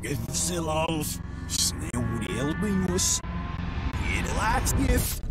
Giftsilaus, sneeuwdeelbijus, Iedelaats gift.